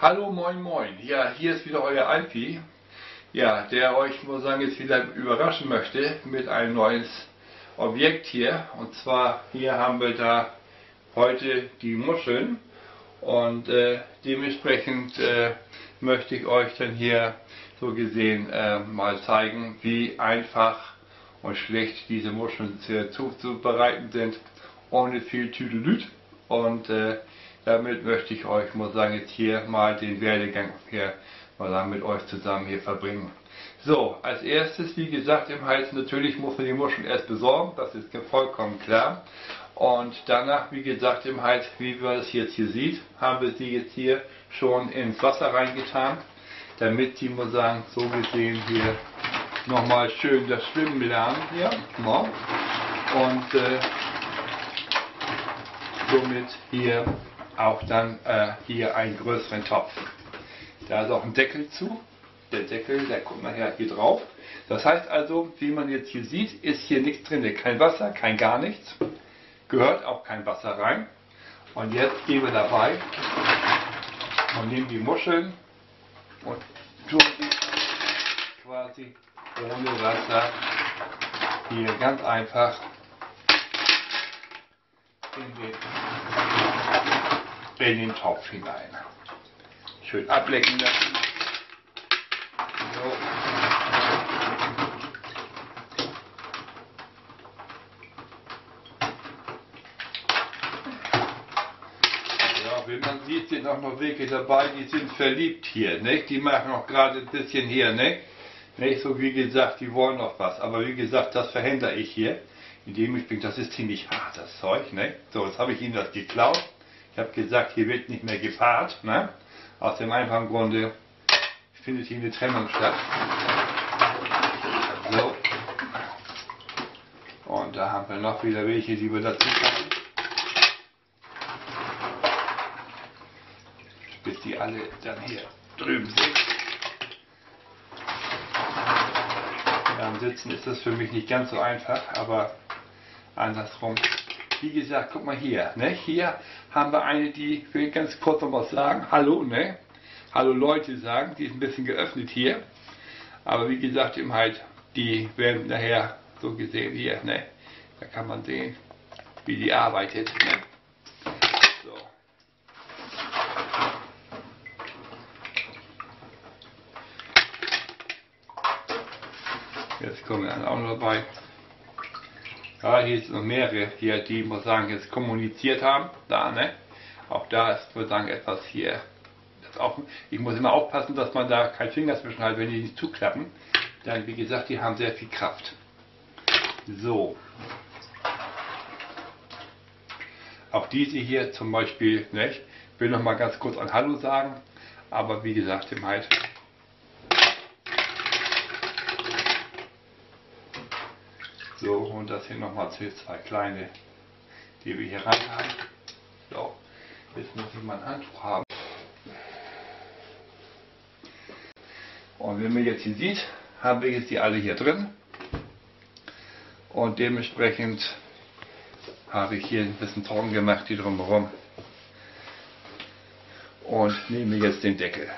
Hallo, moin, moin. Ja, hier ist wieder euer Alpi. Ja, der euch, muss sagen, jetzt wieder überraschen möchte mit einem neuen Objekt hier. Und zwar, hier haben wir da heute die Muscheln. Und äh, dementsprechend äh, möchte ich euch dann hier so gesehen äh, mal zeigen, wie einfach und schlecht diese Muscheln zuzubereiten sind, ohne viel Tüdelüt. Und äh, damit möchte ich euch, muss sagen, jetzt hier mal den Werdegang hier mal sagen, mit euch zusammen hier verbringen. So, als erstes, wie gesagt, im Hals natürlich muss man die Muscheln erst besorgen, das ist vollkommen klar. Und danach, wie gesagt, im Hals, wie man das jetzt hier sieht, haben wir sie jetzt hier schon ins Wasser reingetan, damit sie, muss sagen, so gesehen hier nochmal schön das Schwimmen lernen hier. No. Und äh, somit hier auch dann äh, hier einen größeren Topf. Da ist auch ein Deckel zu. Der Deckel, der kommt nachher hier drauf. Das heißt also, wie man jetzt hier sieht, ist hier nichts drin. Kein Wasser, kein gar nichts. Gehört auch kein Wasser rein. Und jetzt gehen wir dabei und nehmen die Muscheln und tun sie quasi ohne Wasser hier ganz einfach in den in den Topf hinein. Schön ablecken lassen. Wie man sieht, sind auch noch welche dabei, die sind verliebt hier. Nicht? Die machen auch gerade ein bisschen hier. Nicht? Nicht so wie gesagt, die wollen noch was. Aber wie gesagt, das verhindere ich hier, indem ich bin, das ist ziemlich hartes Zeug. Nicht? So, jetzt habe ich ihnen das geklaut. Ich habe gesagt, hier wird nicht mehr gefahren. Ne? Aus dem einfachen Grunde findet hier eine Trennung statt. So. Und da haben wir noch wieder welche, die wir dazu packen. Bis die alle dann hier drüben sind. Am Sitzen ist das für mich nicht ganz so einfach, aber andersrum wie gesagt, guck mal hier, ne? hier haben wir eine, die will ganz kurz noch was sagen, hallo, ne? hallo Leute sagen, die ist ein bisschen geöffnet hier, aber wie gesagt, eben halt, die werden nachher so gesehen hier, ne? da kann man sehen, wie die arbeitet. Ne? Jetzt kommen wir auch noch dabei. Ja, hier sind noch mehrere hier, die, muss sagen, jetzt kommuniziert haben. Da, ne? Auch da ist, muss sagen, etwas hier. Auch, ich muss immer aufpassen, dass man da kein Finger zwischen hat, wenn die nicht zuklappen. Dann, wie gesagt, die haben sehr viel Kraft. So. Auch diese hier zum Beispiel, ne? ich will noch mal ganz kurz ein Hallo sagen, aber wie gesagt, im halt So, und das hier nochmal zwei kleine, die wir hier rein haben. So, jetzt muss ich mal ein Handtuch haben. Und wenn man jetzt hier sieht, haben wir jetzt die alle hier drin. Und dementsprechend habe ich hier ein bisschen trocken gemacht, die drumherum. Und nehme jetzt den Deckel.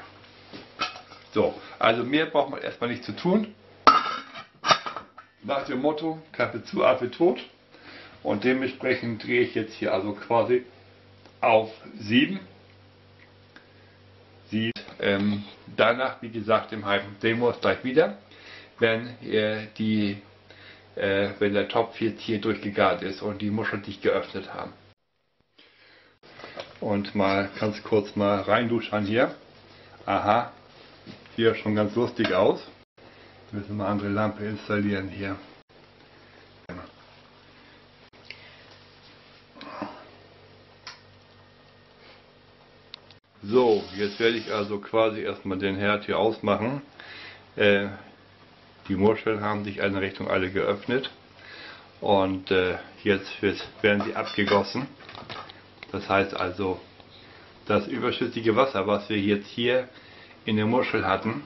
So, also mehr braucht man erstmal nicht zu tun nach dem Motto Kaffee zu, Affe tot. Und dementsprechend drehe ich jetzt hier also quasi auf 7. Sie, ähm, danach, wie gesagt, im halben ist gleich wieder, wenn äh, die, äh, wenn der Topf jetzt hier durchgegart ist und die Muscheln sich geöffnet haben. Und mal ganz kurz mal reinduschen hier. Aha, hier schon ganz lustig aus. Müssen wir eine andere Lampe installieren hier. So, jetzt werde ich also quasi erstmal den Herd hier ausmachen. Äh, die Muscheln haben sich eine Richtung alle geöffnet und äh, jetzt werden sie abgegossen. Das heißt also, das überschüssige Wasser, was wir jetzt hier in der Muschel hatten,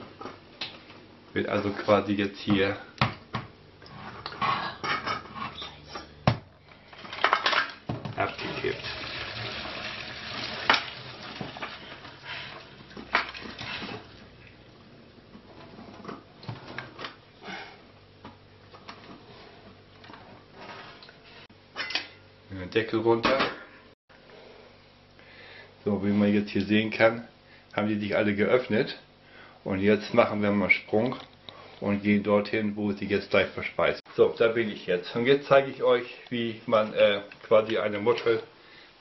wird also quasi jetzt hier abgekippt. Deckel runter. So, wie man jetzt hier sehen kann, haben die sich alle geöffnet. Und jetzt machen wir mal einen Sprung und gehen dorthin, wo sie jetzt gleich verspeist. So, da bin ich jetzt. Und jetzt zeige ich euch, wie man äh, quasi eine Muschel,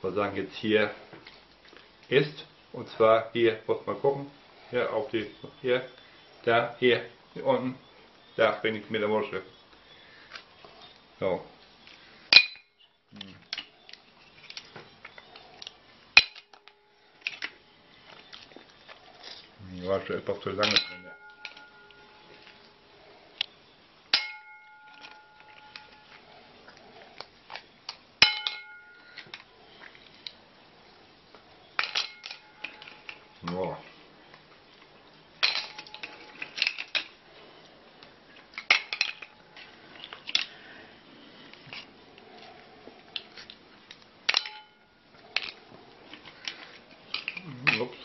wir sagen jetzt hier, isst. Und zwar hier, muss man gucken, hier auf die, hier, da, hier, hier unten, da bin ich mit der Muschel. So. Die war schon etwas zu lange drin. Ja. Ups.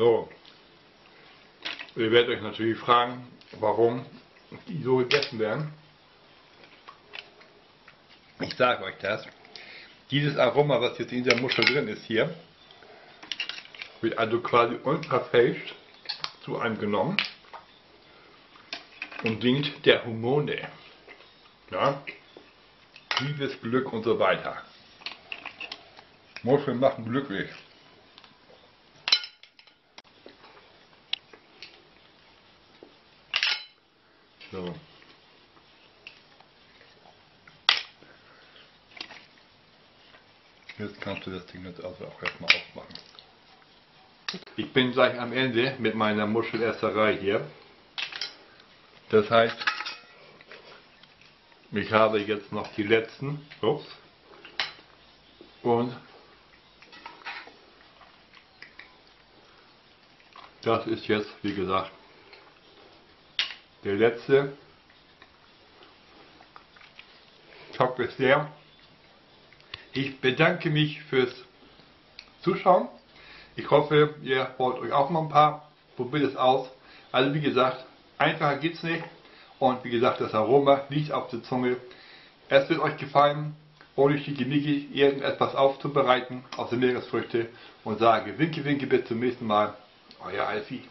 So. Ihr werdet euch natürlich fragen, warum die so gegessen werden. Ich sage euch das. Dieses Aroma, was jetzt in dieser Muschel drin ist hier, wird also quasi unverfälscht zu einem genommen und dient der Hormone. Ja? Liebes Glück und so weiter. Muscheln machen glücklich. So. Jetzt kannst du das Ding jetzt also auch erstmal aufmachen. Ich bin gleich am Ende mit meiner Muschelersserei hier. Das heißt, ich habe jetzt noch die letzten. Ups. Und das ist jetzt, wie gesagt, der letzte. Top ist leer. Ich bedanke mich fürs Zuschauen. Ich hoffe, ihr wollt euch auch mal ein paar. Probiert es aus. Also wie gesagt, einfacher geht's nicht. Und wie gesagt, das Aroma liegt auf der Zunge. Es wird euch gefallen, ohne schickimicki irgendetwas aufzubereiten aus den Meeresfrüchte und sage Winke Winke bis zum nächsten Mal. Euer Alfie.